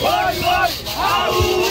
Vai, vai, Raul!